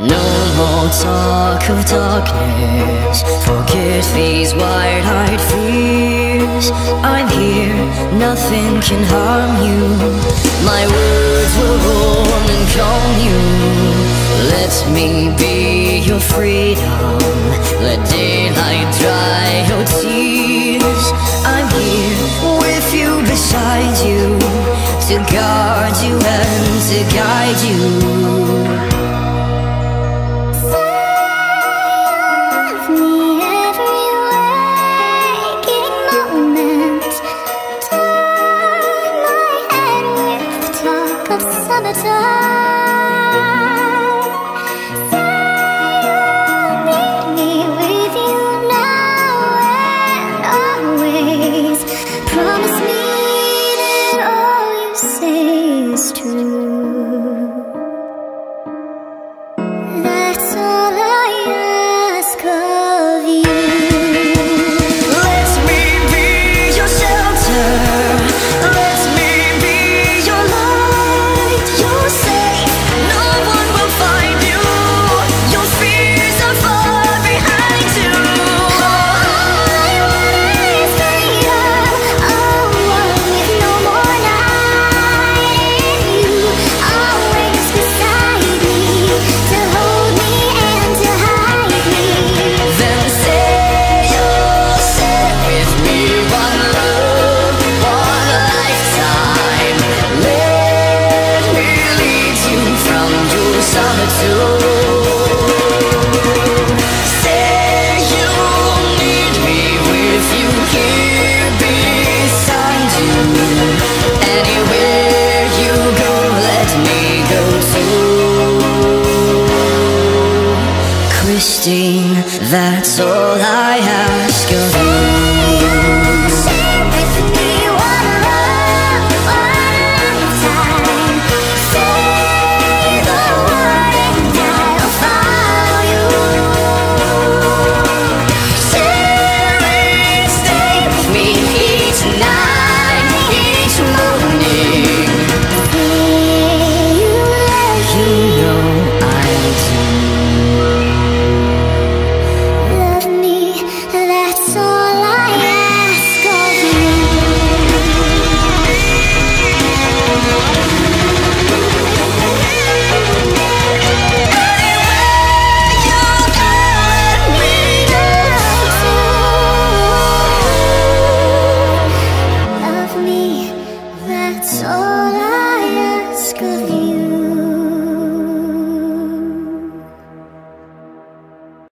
No more talk of darkness? Forget these wide-eyed fears. I'm here, nothing can harm you. My words will warm and calm you. Let me be your freedom. Let daylight dry your tears. I'm here with you, beside you To guard you and to guide you love Christine, that's all I ask of you